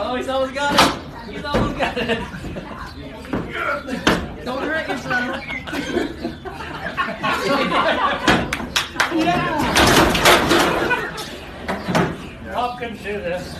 Oh, he's almost got it. He's almost got it. Pop can do this.